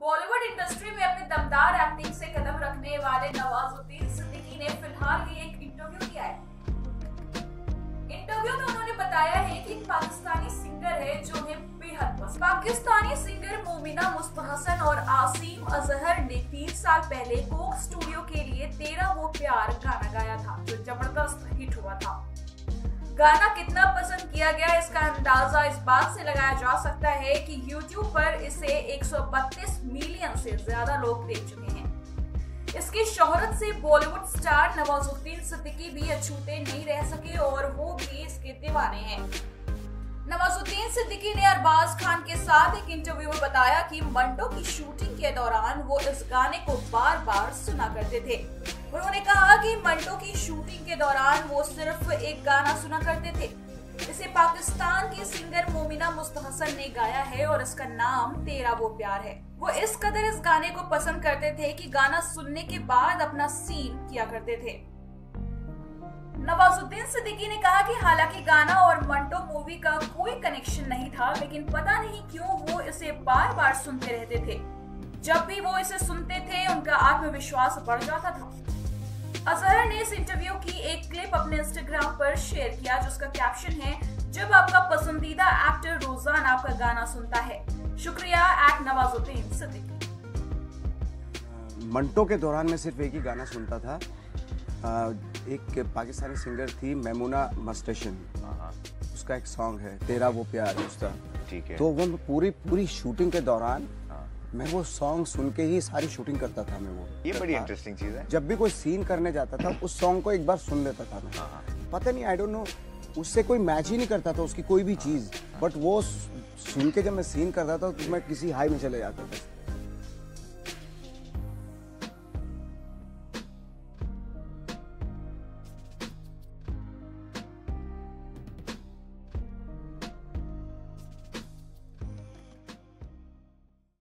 Bollywood industry में अपने दमदार एक्टिंग से कदम रखने वाले नवाजुद्दीन सिद्दीकी ने फ़िलहाल ही एक इंटरव्यू दिया है। इंटरव्यू में उन्होंने बताया है कि पाकिस्तानी सिंगर है जो उन्हें बेहद पाकिस्तानी सिंगर मोमिना मुस्तहसन और आसिम अजहर ने तीन साल पहले कोक स्टूडियो के लिए तेरा वो प्यार गाना गाया था, जो ज़बरदस्त हिट हुआ था। गाना कितना पसंद किया गया इसका अंदाज़ा इस बात से लगाया जा सकता है कि YouTube पर इसे 132 मिलियन से ज़्यादा लोग देख चुके हैं। इसकी शोहरत से बॉलीवुड स्टार नवाजुद्दीन सिद्दीकी भी अछूते नहीं रह सके और वो भी इसके दीवाने हैं। नवाजुद्दीन सिद्दीकी ने अरबाज खान के साथ एक इंटरव्यू में बताया कि मंटो की शूटिंग के दौरान वो इस गाने को बार बार सुना करते थे। उन्होंने कहा कि मंटो की शूटिंग के दौरान वो सिर्फ़ एक गाना सुना करते थे इसे पाकिस्तान की सिंगर मोमिना मुस्तहसन ने गाया है और इसका नाम तेरा वो प्यार है। वो इस कदर इस गाने को पसंद करते थे कि गाना सुनने के बाद अपना सीन किया करते थे। नवाजुद्दीन सिद्दीकी ने कहा कि हालाँकि गाना और मंटो मूवी का कोई कनेक्शन नहीं था, लेकिन पता नहीं क्यों वो इसे बार बार सुनते रहते थे। जब भी वो इसे सुनते थे, उनका आत्मविश्वास बढ़ जाता था। अजहर ने इस इंटरव्यू की एक क्लिप अपने इंस्टाग्राम पर शेयर किया जिसका कैप्शन है जब आपका पसंदीदा एक्टर रोजान आपका गाना सुनता है। शुक्रिया एक्ट नवाजुद्दीन सिद्दीकी। मंटो के दौरान मैं सिर्फ़ एक ही गाना सुनता था। एक पाकिस्तानी सिंगर थी मेमुना मस्टेशन। उसका एक सॉन्ग है तेरा वो प्यार उसका। ठीक है। तो वो पूरी पूरी शूटिंग के दौरान मैं वो सॉन्ग सुन के ही सारी शूटिंग करता था मैं वो। ये बड़ी इंटरेस्टिंग चीज़ है। जब भी कोई सीन करने जाता था उस सॉन्ग को एक बार सुन लेता था मैं। पता नहीं आई डोंट नो उससे कोई मैच ही नहीं करता था उसकी कोई भी चीज़। बट वो सुन के जब मैं सीन करता था तो मैं किसी हाई में चले जाता था।